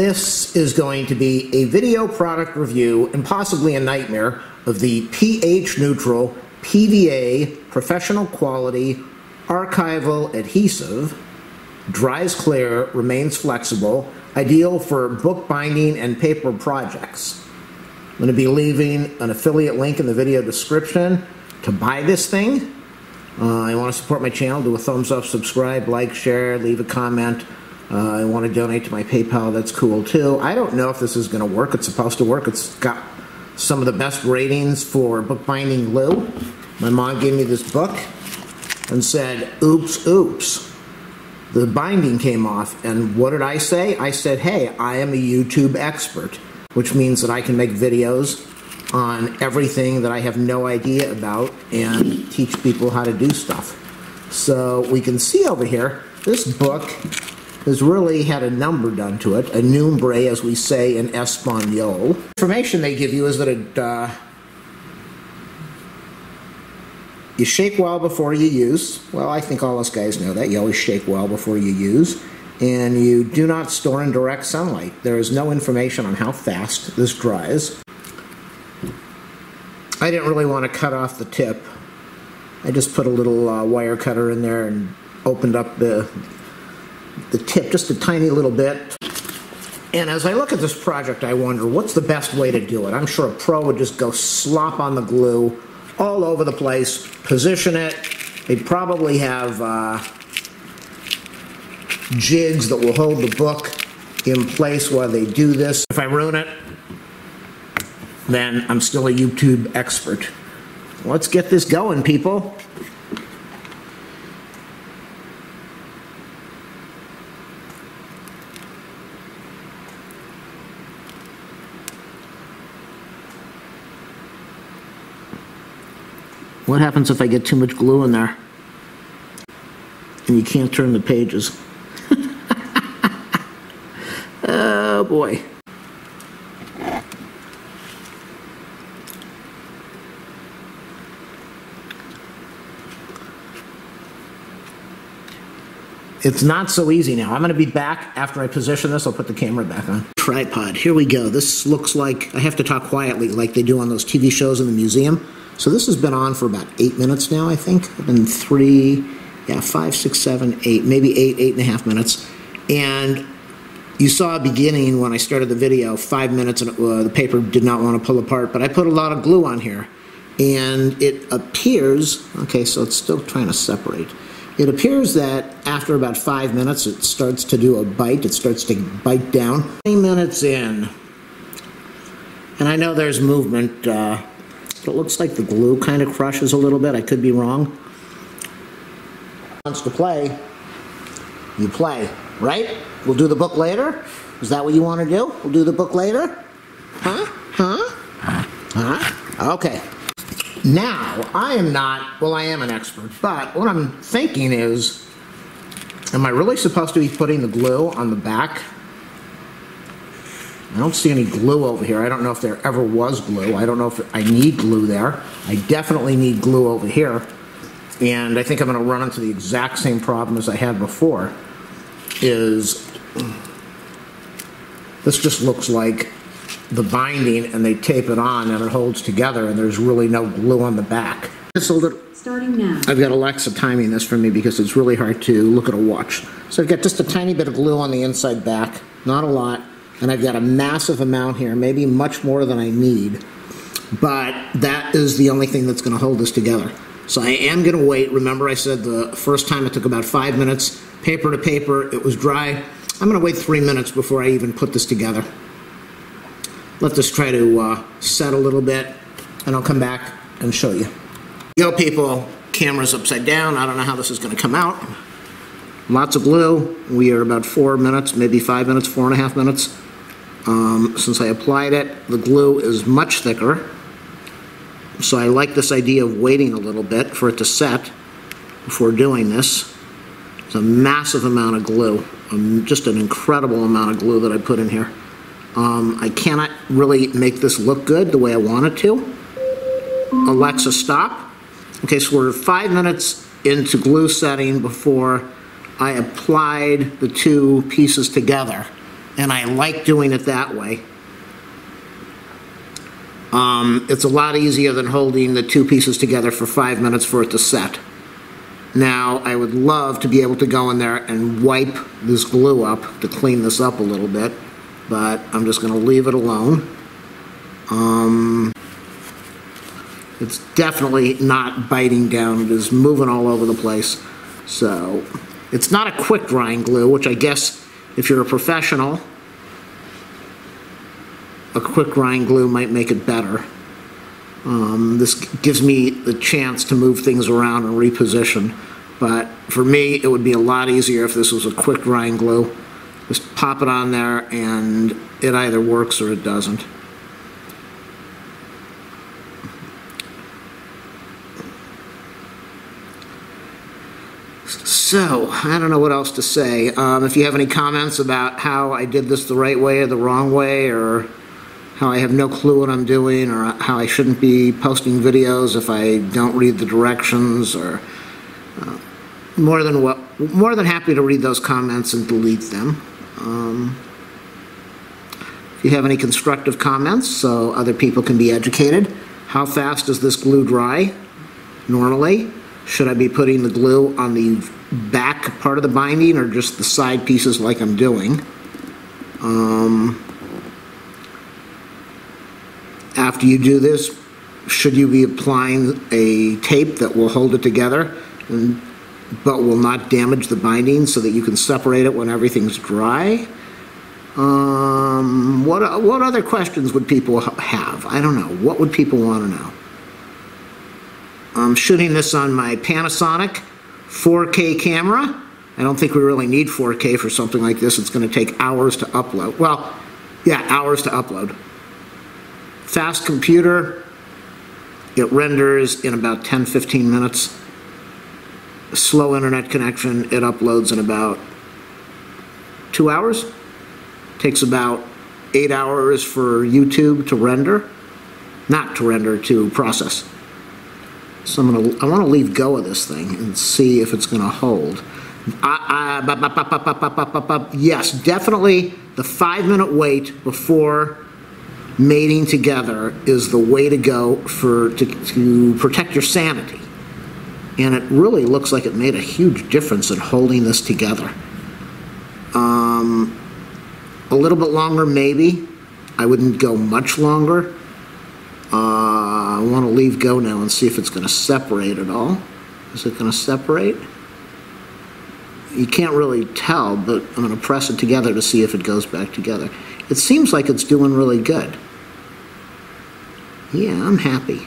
This is going to be a video product review and possibly a nightmare of the pH neutral PVA professional quality archival adhesive. Dries clear, remains flexible, ideal for bookbinding and paper projects. I'm going to be leaving an affiliate link in the video description to buy this thing. Uh, I want to support my channel, do a thumbs up, subscribe, like, share, leave a comment. Uh, I want to donate to my PayPal. That's cool too. I don't know if this is going to work. It's supposed to work. It's got some of the best ratings for bookbinding glue. My mom gave me this book and said, oops, oops. The binding came off. And what did I say? I said, hey, I am a YouTube expert, which means that I can make videos on everything that I have no idea about and teach people how to do stuff. So we can see over here, this book has really had a number done to it, a nombre, as we say in Espanol. Information they give you is that it, uh, you shake well before you use. Well, I think all us guys know that. You always shake well before you use. And you do not store in direct sunlight. There is no information on how fast this dries. I didn't really want to cut off the tip. I just put a little uh, wire cutter in there and opened up the the tip just a tiny little bit. And as I look at this project, I wonder what's the best way to do it. I'm sure a pro would just go slop on the glue all over the place, position it. They'd probably have uh, jigs that will hold the book in place while they do this. If I ruin it, then I'm still a YouTube expert. Let's get this going, people. What happens if I get too much glue in there? And you can't turn the pages. oh boy. It's not so easy now. I'm going to be back after I position this. I'll put the camera back on. Tripod. Here we go. This looks like, I have to talk quietly like they do on those TV shows in the museum. So this has been on for about eight minutes now, I think. Been three, yeah, five, six, seven, eight, maybe eight, eight and a half minutes. And you saw beginning when I started the video, five minutes, and uh, the paper did not want to pull apart, but I put a lot of glue on here. And it appears, okay, so it's still trying to separate. It appears that after about five minutes, it starts to do a bite. It starts to bite down. 20 minutes in, and I know there's movement uh, it looks like the glue kind of crushes a little bit. I could be wrong. Wants to play, you play, right? We'll do the book later. Is that what you want to do? We'll do the book later? Huh? Huh? Huh? Okay. Now, I am not, well, I am an expert, but what I'm thinking is, am I really supposed to be putting the glue on the back I don't see any glue over here. I don't know if there ever was glue. I don't know if I need glue there. I definitely need glue over here. And I think I'm going to run into the exact same problem as I had before. Is this just looks like the binding and they tape it on and it holds together and there's really no glue on the back. Just a little, Starting now. I've got Alexa timing this for me because it's really hard to look at a watch. So I've got just a tiny bit of glue on the inside back, not a lot and I've got a massive amount here, maybe much more than I need, but that is the only thing that's going to hold this together. So I am going to wait. Remember I said the first time it took about five minutes, paper to paper, it was dry. I'm going to wait three minutes before I even put this together. Let this try to uh, set a little bit, and I'll come back and show you. Go people, camera's upside down. I don't know how this is going to come out. Lots of glue. We are about four minutes, maybe five minutes, four and a half minutes um, since I applied it, the glue is much thicker. So I like this idea of waiting a little bit for it to set before doing this. It's a massive amount of glue, um, just an incredible amount of glue that I put in here. Um, I cannot really make this look good the way I want it to. Alexa, stop. Okay, so we're five minutes into glue setting before I applied the two pieces together and I like doing it that way. Um, it's a lot easier than holding the two pieces together for five minutes for it to set. Now, I would love to be able to go in there and wipe this glue up to clean this up a little bit, but I'm just going to leave it alone. Um, it's definitely not biting down. It is moving all over the place. So, it's not a quick drying glue, which I guess if you're a professional, a quick drying glue might make it better. Um, this gives me the chance to move things around and reposition. But for me, it would be a lot easier if this was a quick drying glue. Just pop it on there and it either works or it doesn't. So, I don't know what else to say. Um, if you have any comments about how I did this the right way or the wrong way, or how I have no clue what I'm doing or how I shouldn't be posting videos if I don't read the directions or uh, more than what more than happy to read those comments and delete them. Um, if you have any constructive comments so other people can be educated, how fast does this glue dry normally? Should I be putting the glue on the back part of the binding or just the side pieces like I'm doing? Um, after you do this, should you be applying a tape that will hold it together and, but will not damage the binding so that you can separate it when everything's dry? Um, what, what other questions would people have? I don't know. What would people want to know? I'm shooting this on my Panasonic 4K camera. I don't think we really need 4K for something like this. It's going to take hours to upload. Well, yeah, hours to upload. Fast computer, it renders in about 10, 15 minutes. Slow internet connection, it uploads in about two hours. Takes about eight hours for YouTube to render, not to render, to process. So I'm gonna, I wanna leave go of this thing and see if it's gonna hold. Yes, definitely the five minute wait before mating together is the way to go for to, to protect your sanity. And it really looks like it made a huge difference in holding this together. Um, a little bit longer, maybe. I wouldn't go much longer. Uh, I want to leave go now and see if it's going to separate at all. Is it going to separate? You can't really tell, but I'm going to press it together to see if it goes back together. It seems like it's doing really good. Yeah, I'm happy.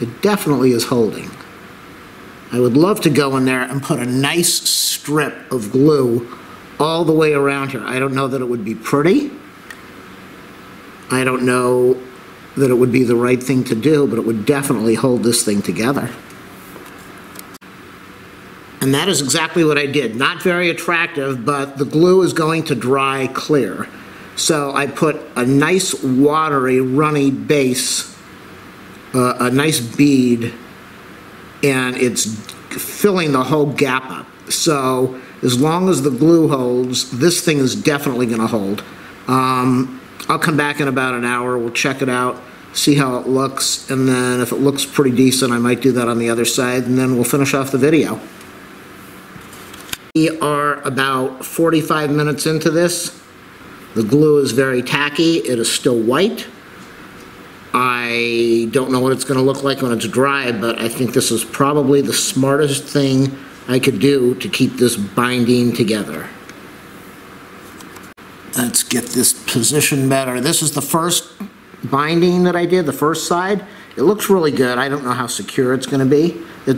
It definitely is holding. I would love to go in there and put a nice strip of glue all the way around here. I don't know that it would be pretty. I don't know that it would be the right thing to do, but it would definitely hold this thing together. And that is exactly what I did. Not very attractive, but the glue is going to dry clear. So I put a nice watery, runny base, uh, a nice bead, and it's filling the whole gap up. So as long as the glue holds, this thing is definitely going to hold. Um, I'll come back in about an hour, we'll check it out, see how it looks, and then if it looks pretty decent, I might do that on the other side, and then we'll finish off the video. We are about 45 minutes into this. The glue is very tacky. It is still white. I don't know what it's going to look like when it's dry, but I think this is probably the smartest thing I could do to keep this binding together. Let's get this position better. This is the first binding that I did, the first side. It looks really good. I don't know how secure it's going to be. It,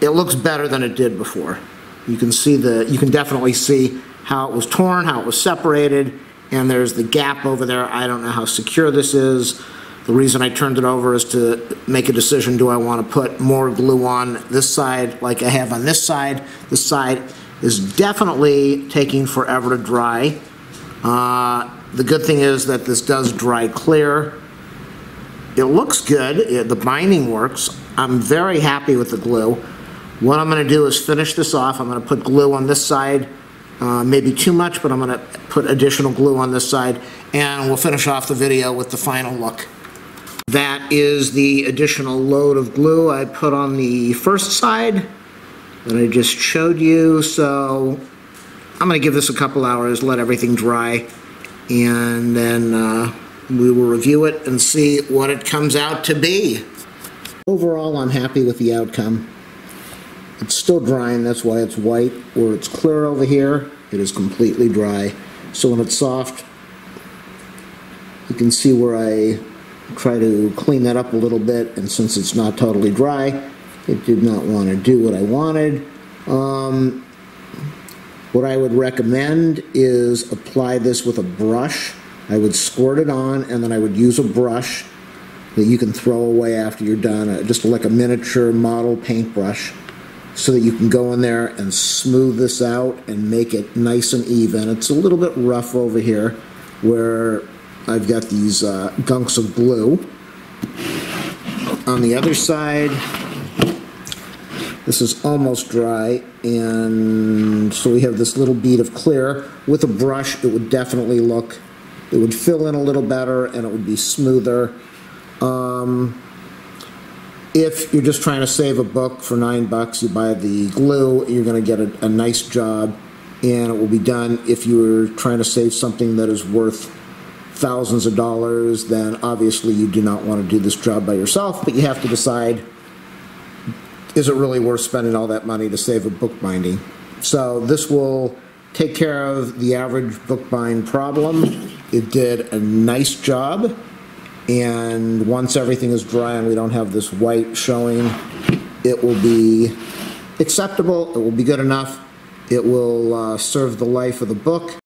it looks better than it did before. You can see the, you can definitely see how it was torn, how it was separated, and there's the gap over there. I don't know how secure this is. The reason I turned it over is to make a decision, do I want to put more glue on this side like I have on this side? This side is definitely taking forever to dry. Uh, the good thing is that this does dry clear. It looks good, it, the binding works. I'm very happy with the glue. What I'm going to do is finish this off. I'm going to put glue on this side uh, maybe too much, but I'm going to put additional glue on this side, and we'll finish off the video with the final look. That is the additional load of glue I put on the first side that I just showed you. So I'm going to give this a couple hours, let everything dry, and then uh, we will review it and see what it comes out to be. Overall, I'm happy with the outcome. It's still drying, that's why it's white. Where it's clear over here, it is completely dry. So when it's soft, you can see where I try to clean that up a little bit, and since it's not totally dry, it did not want to do what I wanted. Um, what I would recommend is apply this with a brush. I would squirt it on, and then I would use a brush that you can throw away after you're done, uh, just like a miniature model paintbrush so that you can go in there and smooth this out and make it nice and even. It's a little bit rough over here where I've got these uh, gunks of glue. On the other side, this is almost dry, and so we have this little bead of clear. With a brush, it would definitely look, it would fill in a little better and it would be smoother. Um, if you're just trying to save a book for nine bucks, you buy the glue, you're going to get a, a nice job, and it will be done. If you're trying to save something that is worth thousands of dollars, then obviously you do not want to do this job by yourself, but you have to decide is it really worth spending all that money to save a book binding? So this will take care of the average bookbind problem. It did a nice job. And once everything is dry and we don't have this white showing, it will be acceptable, it will be good enough, it will uh, serve the life of the book.